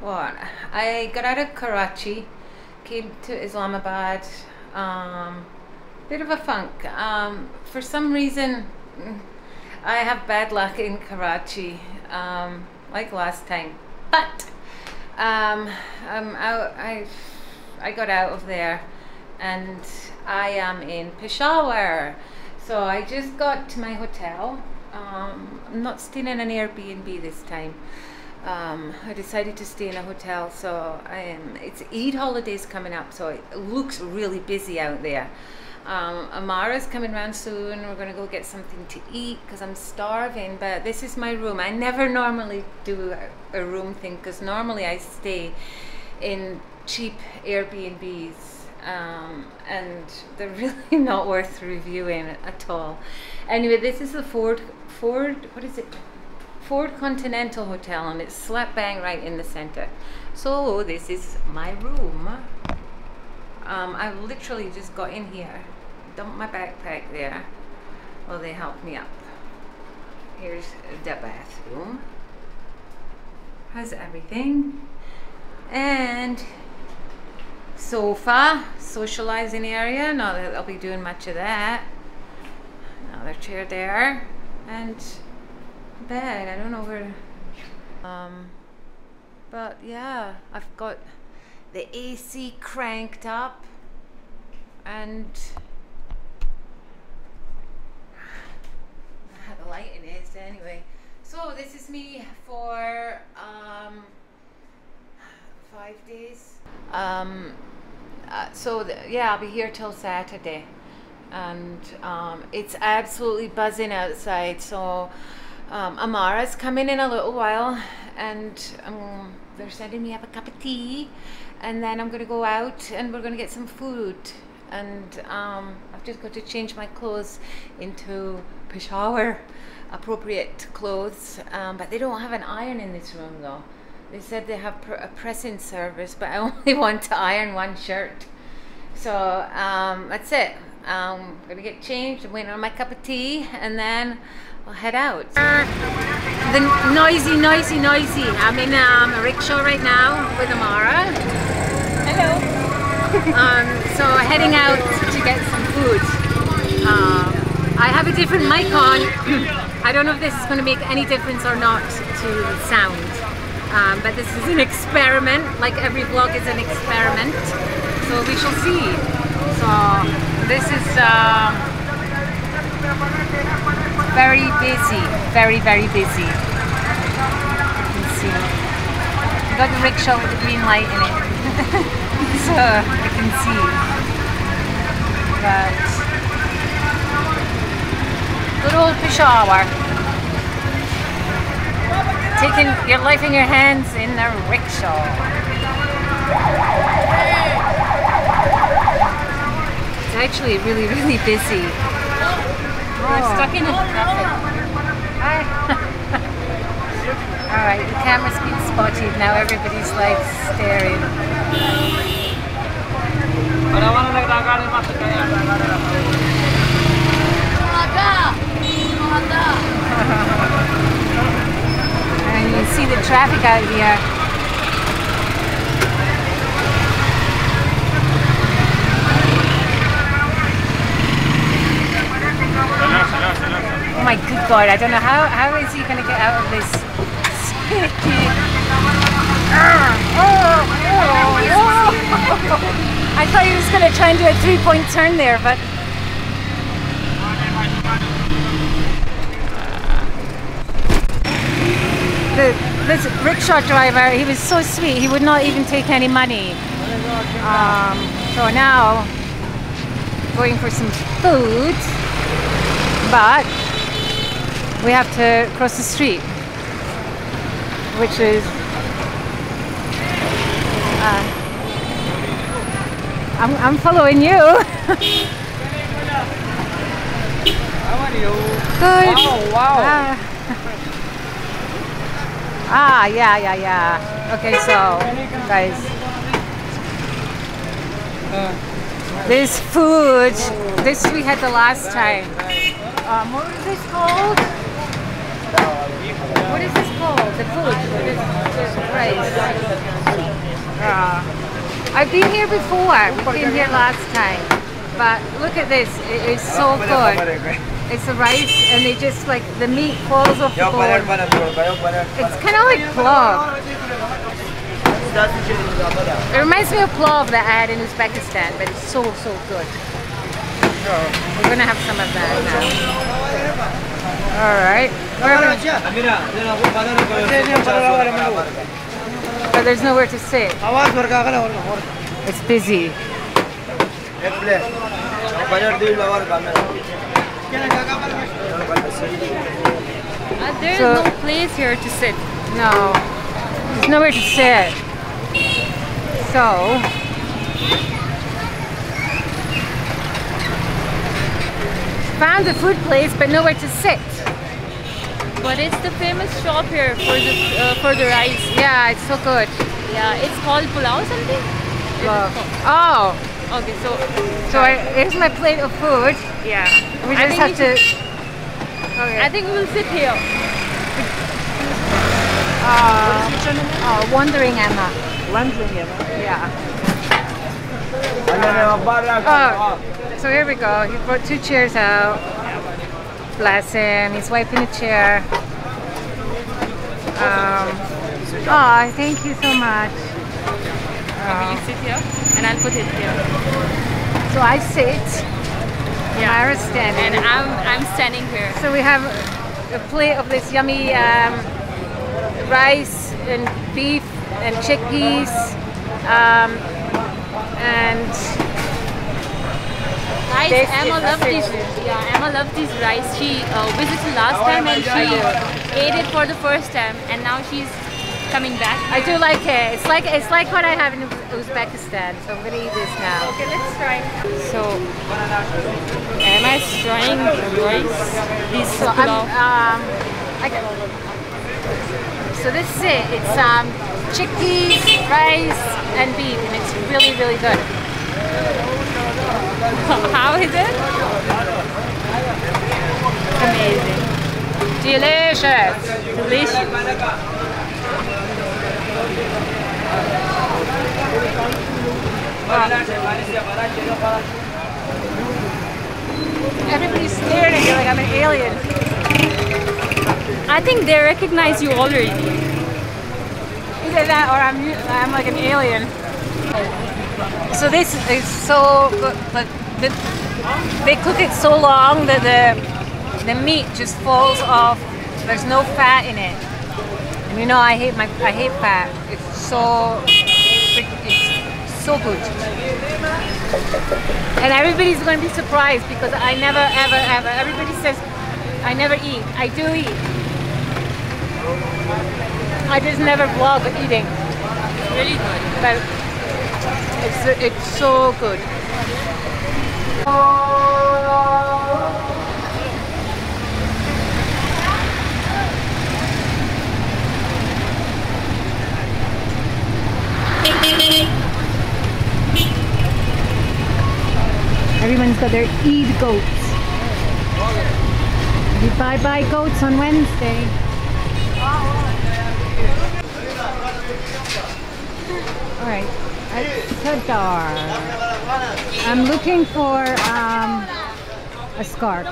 What? I got out of Karachi, came to Islamabad. Um, bit of a funk. Um, for some reason, I have bad luck in Karachi, um, like last time. But um, I'm out. I I got out of there, and I am in Peshawar. So I just got to my hotel. Um, I'm not staying in an Airbnb this time. Um, I decided to stay in a hotel. So am, it's Eid holidays coming up, so it looks really busy out there. Um, Ammara's coming around soon. We're going to go get something to eat because I'm starving. But this is my room. I never normally do a, a room thing because normally I stay in cheap Airbnbs um, and they're really not worth reviewing at all. Anyway, this is the Ford Ford. What is it? Ford Continental Hotel, and it's slap bang right in the center. So this is my room. Um, I literally just got in here, dumped my backpack there. Well, they helped me up. Here's the bathroom. Has everything? And sofa, socializing area. Not that I'll be doing much of that. Another chair there. And bed. I don't know where. Um, but yeah, I've got the AC cranked up and the lighting is anyway. So this is me for um, five days. Um, uh, so yeah, I'll be here till Saturday, and um, it's absolutely buzzing outside. So um, Ammara's coming in a little while, and um, they're sending me up a cup of tea, and then I'm gonna go out and we're gonna get some food. And um, I've just got to change my clothes into Peshawar appropriate clothes, um, but they don't have an iron in this room though. They said they have pr- a pressing service, but I only want to iron one shirt. So um, that's it. I'm gonna get changed, wait on my cup of tea, and then I'll head out. The noisy, noisy, noisy. I'm in um, a rickshaw right now with Ammara. Hello. um, so heading out to get some food. Um, I have a different mic on. I don't know if this is going to make any difference or not to the sound. Um, but this is an experiment, like every vlog is an experiment. So we shall see. So this is um, very busy, very, very busy. You can see. Got the rickshaw with the green light in it. so you can see. But good old Peshawar taking your life in your hands in a rickshaw. It's actually really, really busy. We're Oh. stuck in traffic. Alright, the camera's been spotted. Now everybody's like staring. And you see the traffic out here. My good god, I don't know how how is he gonna get out of this sticky. I thought he was gonna try and do a three point turn there, but the this rickshaw driver, he was so sweet. He would not even take any money. Um, so now going for some food, but we have to cross the street, which is. Uh, I'm, I'm following you. How are you? Good. Wow, wow. Ah. ah, yeah, yeah, yeah. Okay, so, guys, this food, this we had the last time. Um, what was this called? What is this called? The food? What is this rice? Ah. I've been here before. We've been here last time. But look at this. It is so good. It's the rice and they just like the meat falls off the bone. It's kind of like plov. It reminds me of plov that I had in Uzbekistan, but it's so, so good. We're gonna have some of that now. Alright. But there's nowhere to sit. It's busy. Uh, there is So- no place here to sit. No. There's nowhere to sit. So found a food place but nowhere to sit. But it's the famous shop here for the uh, for the rice. Yeah, it's so good. Yeah, it's called pulao something. Love. Oh, Okay, so so I, here's my plate of food. yeah, We I just think have we to. should- Okay. I think we will sit here. Uh, oh, wandering Emma. Wandering Emma. Yeah. Oh, so here we go. He brought two chairs out. Bless him. He's wiping the chair. Um, oh, thank you so much. You sit here, and I'll put it here. So I sit. Yeah. Mara's standing. And I'm I'm standing here. So we have a plate of this yummy um, rice and beef and chickpeas um, and Guys, This Emma loved this. Yeah, Emma loved this rice. She uh, visited last time and she ate it for the first time, and now she's coming back. I do like it. It's like it's like what I have in Uzbekistan. So I'm gonna eat this now. Okay, let's try. So, Emma is trying the rice. This So um, I got, so this is it. It's um, chickpeas, rice, and beef, and it's really really good. How is it? Amazing. Delicious. Delicious. Everybody's staring at you like I'm an alien. I think they recognize you already. Either that or I'm I'm like an alien. So this is so good, but the, they cook it so long that the the meat just falls off. There's no fat in it. And you know I hate my I hate fat. It's so it's so good. And everybody's going to be surprised because I never ever ever everybody says I never eat. I do eat. I just never vlog eating. Really good. But it's it's so good. Everyone's got their Eid goats. Buy buy goats on Wednesday. All right, at. I'm looking for um, a scarf.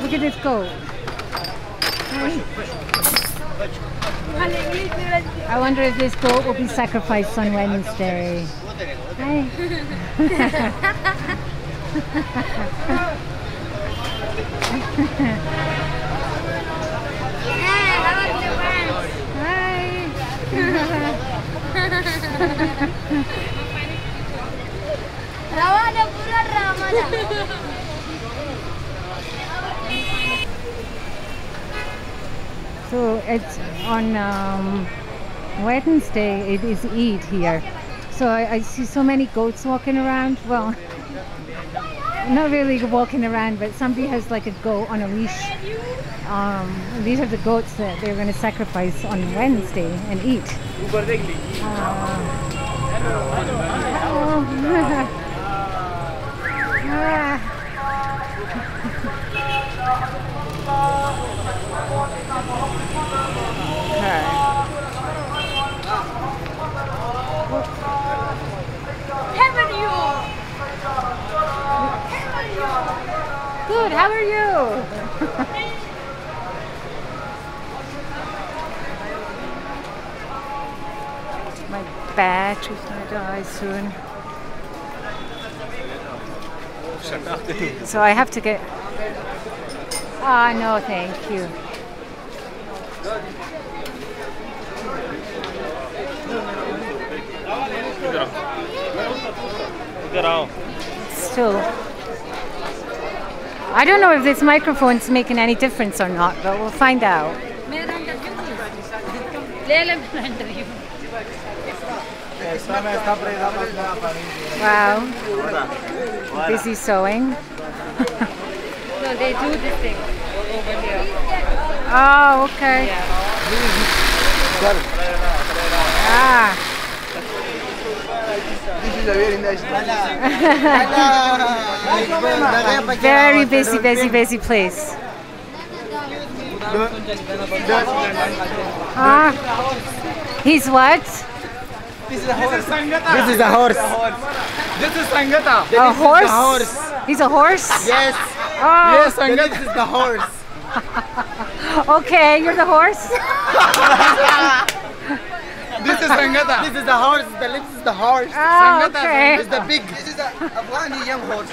Look at this goat. I wonder if this goat will be sacrificed on Wednesday. Hi. Hi. Ramada. So it's on um, Wednesday. It is Eid here. So I, I see so many goats walking around. Well, not really walking around, but somebody has like a goat on a leash. Um, these are the goats that they're going to sacrifice on Wednesday and eat. Uh? Good, how are you? my battery's gonna die soon. So I have to get. Ah, oh, no, thank you. Still, I don't know if this microphone's making any difference or not, but we'll find out. Wow. Busy sewing. No, they do this thing over here. Oh, okay. Ah. Very busy, busy, busy place. Ah. He's what? This is a horse. This is a horse. This is Sangata. A horse? horse. He's a horse? Yes. Oh, Yes, Sangata. This is the horse. okay. You're the horse? This is Sangata. This is the horse. The lips is the horse. Oh, okay. Is the big. This is the Afghani young horse.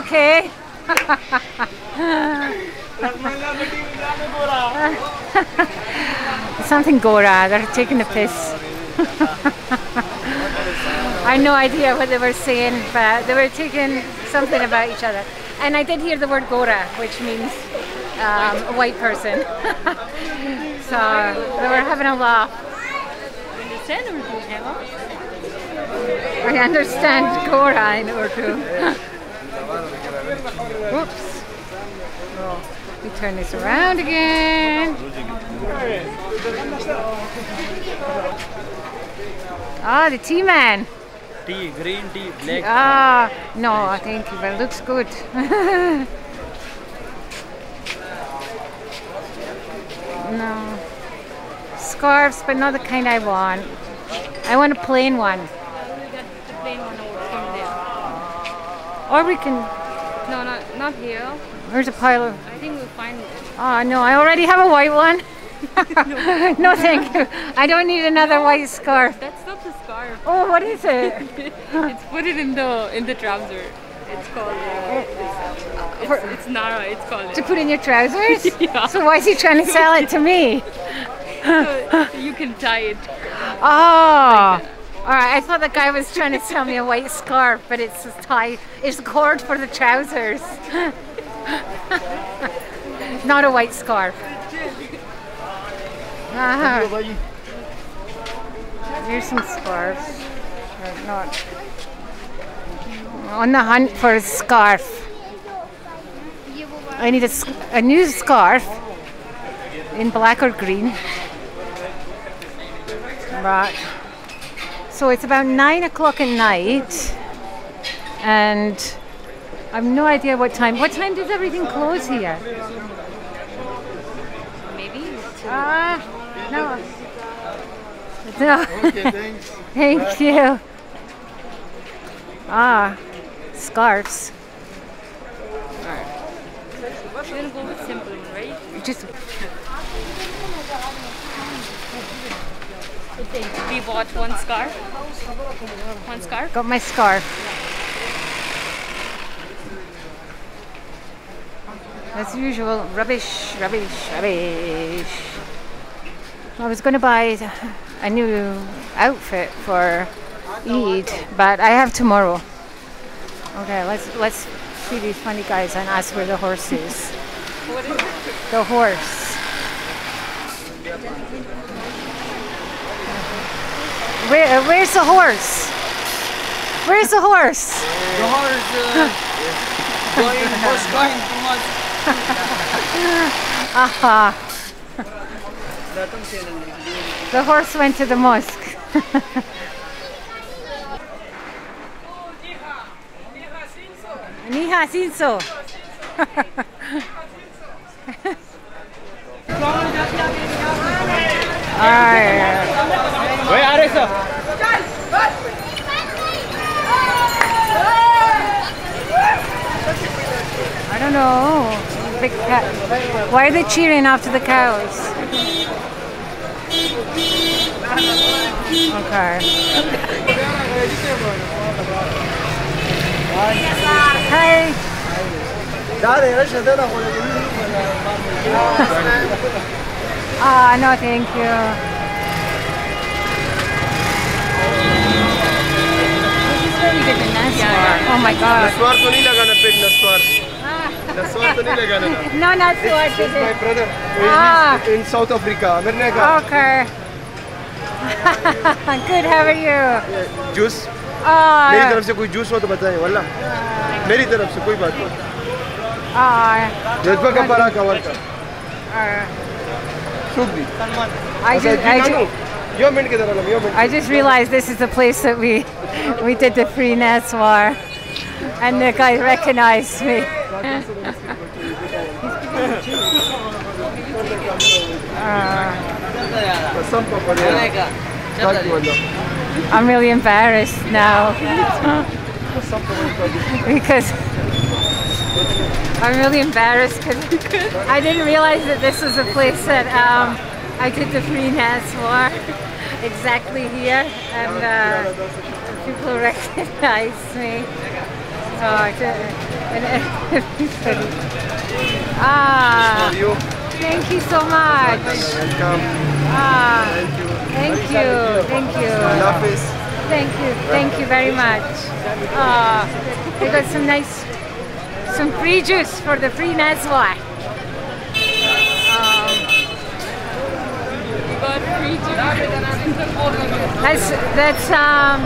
Okay. Something Gora, they're taking the piss. I had no idea what they were saying, but they were taking something about each other. And I did hear the word Gora, which means um, a white person. so they were having a laugh. I understand Gora in Urdu. Whoops. We turn this around again. Ah, the tea man. Tea, green tea, black. Ah, no, thank you, but it looks good. no. Scarves, but not the kind I want. I want a plain one. The plain one over there. Or we can. No, not not here. There's a pile of. I think we'll find it. Oh, no, I already have a white one. no, thank you. I don't need another white scarf. That's not the scarf. Oh, what is it? it's put it in the in the trouser. It's called. Uh, it's, it's, it's Nara. It's called. to put in your trousers? Yeah. So why is he trying to sell it to me? so you can tie it. Oh. All right, I thought the guy was trying to sell me a white scarf, but it's a tie. It's a cord for the trousers. Not a white scarf. Uh-huh. Here's some scarves. Or not. On the hunt for a scarf. I need a, a new scarf in black or green. Right. So it's about nine o'clock at night, and I've no idea what time. What time does everything close here? Maybe. Ah, no. No. Okay, thanks. Thank you. Ah, scarves. We're gonna go with simple one, right? Just We bought one scarf. One scarf. got my scarf. As usual, rubbish, rubbish, rubbish. I was going to buy a new outfit for Eid, but I have tomorrow. Okay, let's let's see these funny guys and ask where the horse is. The horse. Where, where's the horse? Where's the horse? The horse uh, going, horse going too much. Aha. The horse went to the mosque. Niha Sinso. Wait, Arisa. I don't know. Why are they cheering after the cows? Okay. Hi. Ah, no, thank you. This is really good in Nascar. Oh my god. नस्वार तो नहीं लगाना पेट नस्वार No, not so I did My it. brother Ah. he's in South Africa मेरे का Okay. good, how are you? Juice Oh, मेरी तरफ से कोई जूस हो तो बताएं वल्ला मेरी तरफ से कोई बात नहीं oh, जज्बा का परा का वर्का uh, सूख दी I just, I just, yo minute के दरअसल यो minute I just realized this is the place that we we did the free Naswar, and the guy recognized me. I'm really embarrassed now because I'm really embarrassed because I didn't realize that this was a place that um, I did the free dance for exactly here and uh, people recognize me. Everybody. Ah, you thank you so much. welcome Ah, thank you, thank you. Hafiz Thank you, thank you very much. Uh, we got some nice, some free juice for the free Naswar. Um, that's that's um.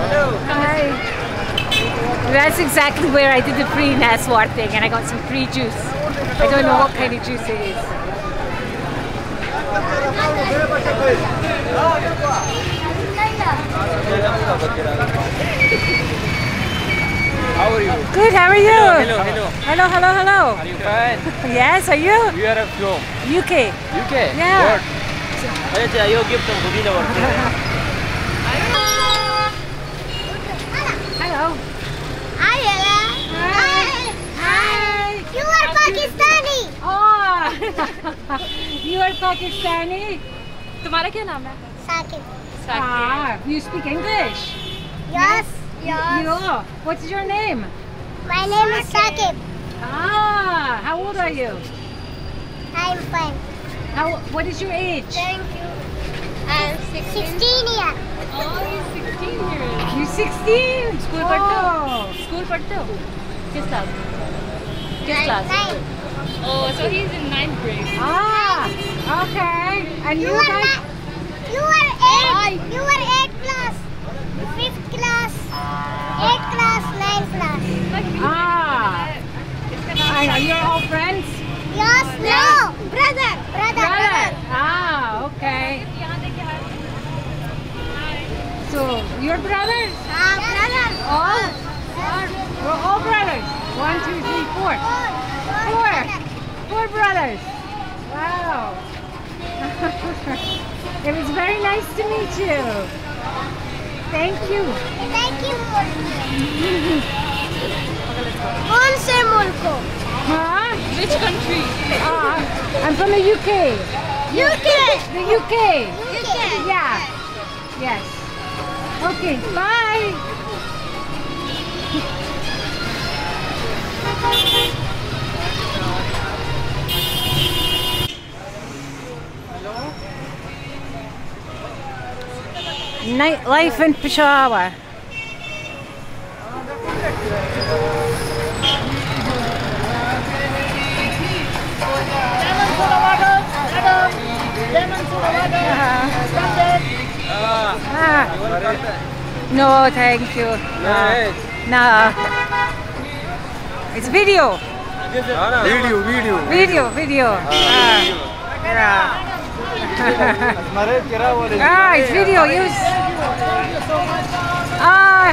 Hi. That's exactly where I did the free Naswar thing, and I got some free juice. I don't know what kind of juice it is. How are you? Good. How are you? Hello, hello. Hello, hello, hello. Are you fine? Yes, are you? We are from UK. UK. Yeah. What? Acha, you give some Budina work. Hello. Hi, Ella. Hi. Hi. You are Pakistani. Oh, you are Pakistani. तुम्हारा क्या नाम है Sakib. Ah, you speak English. Yes. Yes. You. What's your name? My name is Sakib. Ah, how old are you? I'm fine. How? What is your age? Thank you. I'm 16 years. You 16. School पढ़ते हो Oh. School पढ़ते हो किस class किस class Nine. Oh, so he's in ninth grade. Ah, okay. And You you are guys? ni- you are eight. You are eight class. Fifth class. Eighth class. Ninth class. Ah. And you're all friends? Yes. No. Brother. Brother. Brother. Ah, okay. So, your brothers? Ah, brother. All? We're all brothers. One, two, three, four. Four four brothers. Wow. it was very nice to meet you. Thank you. Thank you for Mom se Morocco. Huh? Which country? Uh, I'm from the UK. UK. The UK. UK. Yeah. Yes. Okay. Bye. Nightlife in Peshawar. Uh-huh. No, thank you. Uh, no. no. It's video. Video, video. Video, video. Ah, ah. ah it's video. Use. Oh,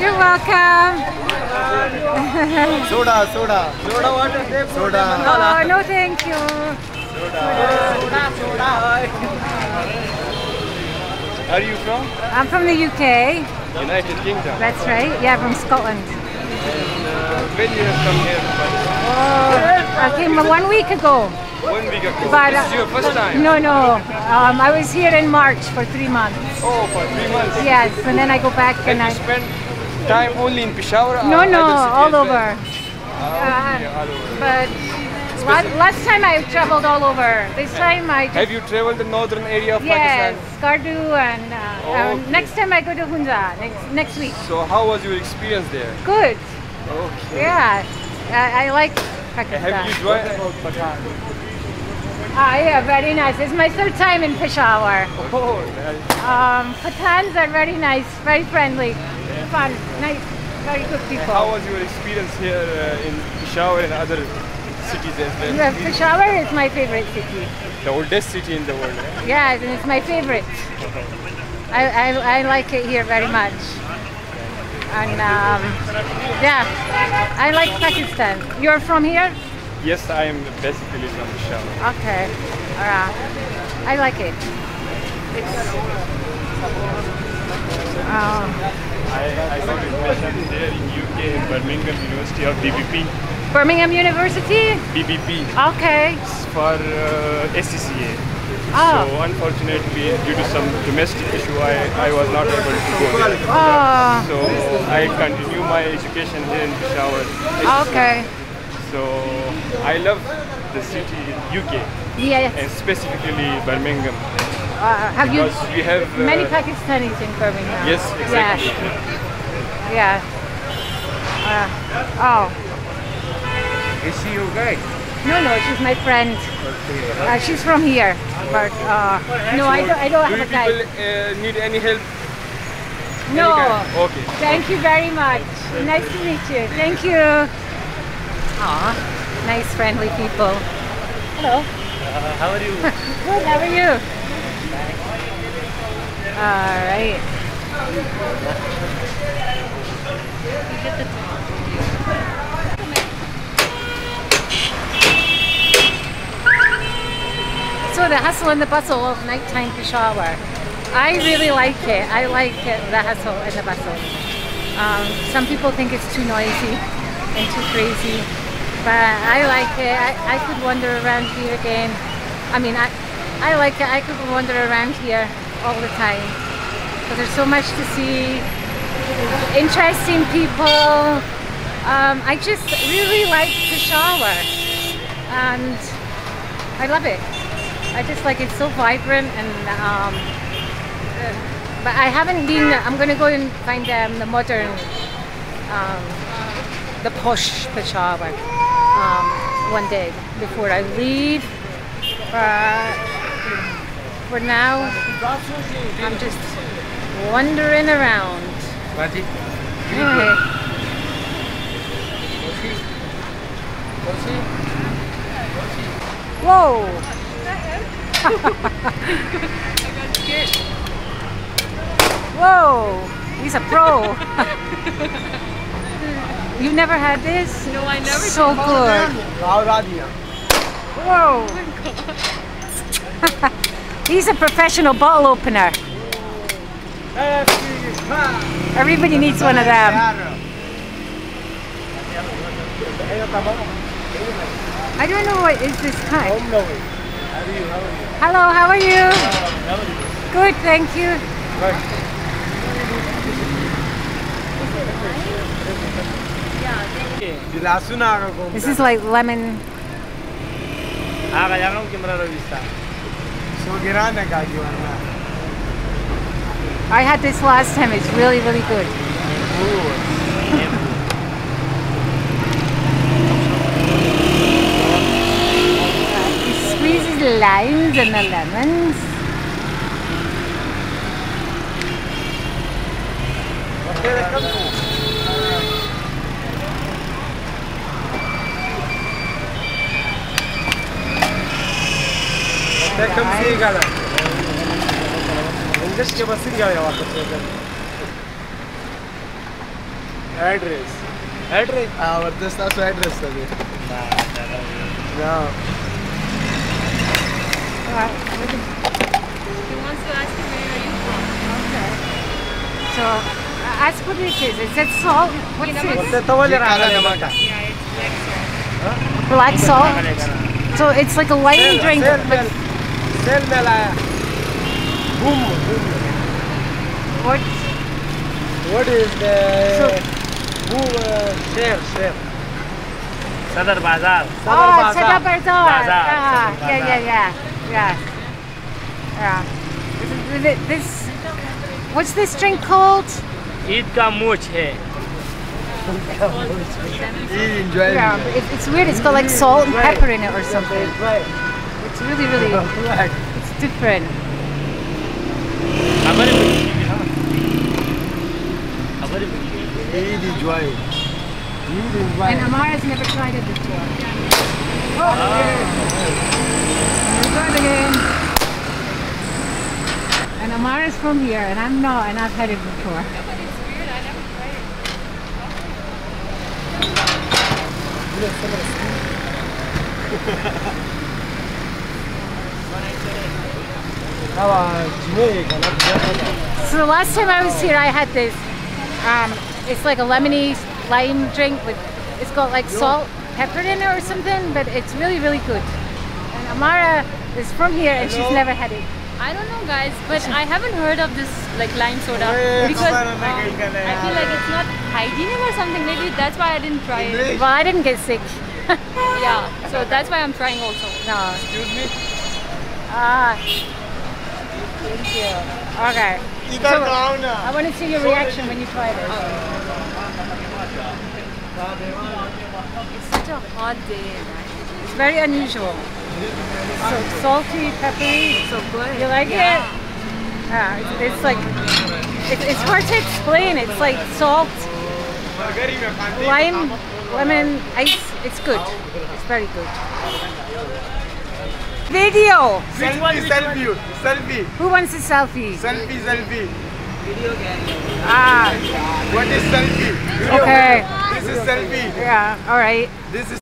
you're welcome. soda, soda. Soda water, soda. Oh, no, thank you. Soda. Soda, soda. Where are you from? I'm from the UK. United Kingdom. That's right. Yeah, from Scotland. And uh, when you have come here? Oh, I came one week ago. One week ago. But this is your first time? No, no. Um, I was here in March for three months. Oh, for three months. Yes, and then I go back And and you I. spend time only in Peshawar? or No, no, all over. Ah, okay, all over. But last time I traveled all over. This time I just Have you traveled the northern area of yes, Pakistan? Skardu and uh, um, Okay. next time I go to Hunza next next week. So how was your experience there? Good. Okay. Yeah, I, I like Have Pakistan. you joined? Ah, yeah, very nice. It's my third time in Peshawar. Oh, nice. Um, Pathans are very nice, very friendly, fun, nice, very good people. How was your experience here uh, in Peshawar and other cities as well? Yeah, Peshawar is my favorite city. The oldest city in the world. eh? Yeah, and it's my favorite. I, I, I like it here very much. And um, yeah, I like Pakistan. You're from here? Yes, I am basically from Peshawar. Okay. Alright. I like it. It's, uh, I, I got admission there in UK in Birmingham University of BBP. Birmingham University? BBP Okay. It's for uh, SCCA. Oh. So unfortunately, due to some domestic issue, I, I was not able to go there. Oh, So I continue my education here in Peshawar. okay. So I love the city in UK Yes. and specifically Birmingham Uh, have you we have uh, many Pakistanis in Birmingham? Yes, exactly. Yeah. Yeah. Uh, oh. Is she your guide? No, no, she's my friend. Uh, she's from here, but uh, no, I don't. I don't Do have a guide. people uh, need any help? No. Any? Okay. Thank you very much. Nice to meet you. Thank you. Aw, nice, friendly people. Hello. how are you? Good. How are you? All right. So the hustle and the bustle of nighttime Peshawar. I really like it. I like it, the hustle and the bustle. Um, some people think it's too noisy and too crazy, but I like it. I, I could wander around here again. I mean, I, I like it. I could wander around here all the time. But there's so much to see. Interesting people. Um, I just really like Peshawar, and I love it. I just like it's so vibrant and um, uh, but I haven't been. I'm gonna go and find um, the modern, um, the posh Peshawar um, one day before I leave. But for now, I'm just wandering around. Okay. Whoa! Whoa! He's a pro. you never had this? No, I never So good. Whoa! He's a professional bottle opener. Everybody needs one of them. I don't know what is this kind. Hello, how are you? Good, thank you. Dilasun ako kung This is like lemon. Ah, kaya nga kimura ro. So gira gagawa na. I had this last time. It's really, really good. He squeezes the limes and the lemons. Tekam sigara. English ke bas sigara wakat. Address. Address. Ah, what this that's address tadi. No. Right. He wants to ask you where are you from. Okay. So, uh, ask what it is. Is it salt? What's You know this? ते तवले राखा नमक का Yeah, it's black salt. Black salt. So it's like a lime drink. Cell but में cell में लाया boom boom what? What is the So- boom uh, share share सदर बाजार Oh, Sadar Sada Bazaar. Bazaar. Bazaar, Yeah, Sadar yeah, yeah, yeah, yeah. Yeah. This- this- This, what's this drink called? Eid का मूछ है he enjoying Yeah, it. it, it's weird. It's got like salt and pepper in it or something. right It's really, really. It's different. Really dry. Really dry. And Ammara's never tried it before. Oh, ah. again. And Ammara's from here, and I'm not, and I've had it before. Yeah, but it's weird. I never tried it. So the last time I was here, I had this. Um, it's like a lemony lime drink with. It's got like salt, pepper in it or something, but it's really, really good. And Ammara is from here and Hello. she's never had it. I don't know, guys, but I haven't heard of this like lime soda because um, I feel like it's not hygienic or something. Maybe that's why I didn't try it. Well, I didn't get sick. yeah, so that's why I'm trying also. No. Excuse me. Ah. Thank you. Okay. So, I want to see your reaction when you try this. It's such a hot day. Right? It's very unusual. So salty, peppery. So good. You like yeah. it? Yeah. It's, it's like it's hard to explain. It's like salt, lime, lemon, ice. It's good. It's very good. Video. 60 selfie. Selfie. Who wants a selfie? Selfie, selfie. Video game. Ah. What is selfie? Video. Okay. This is selfie. Yeah. All right. This is.